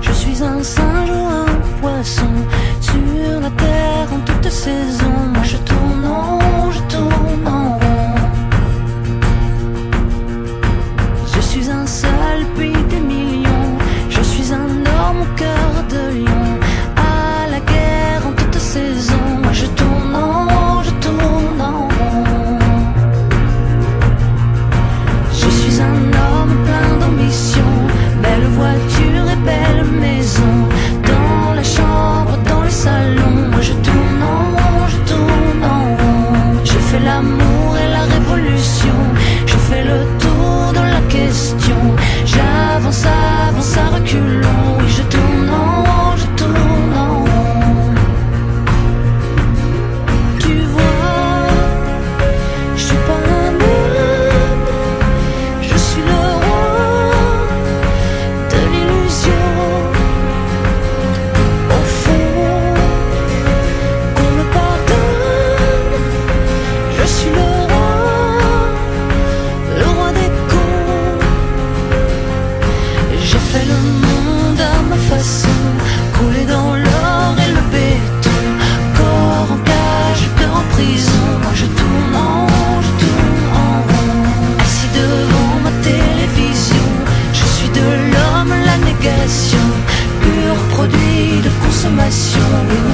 Je suis un singe you long. must surely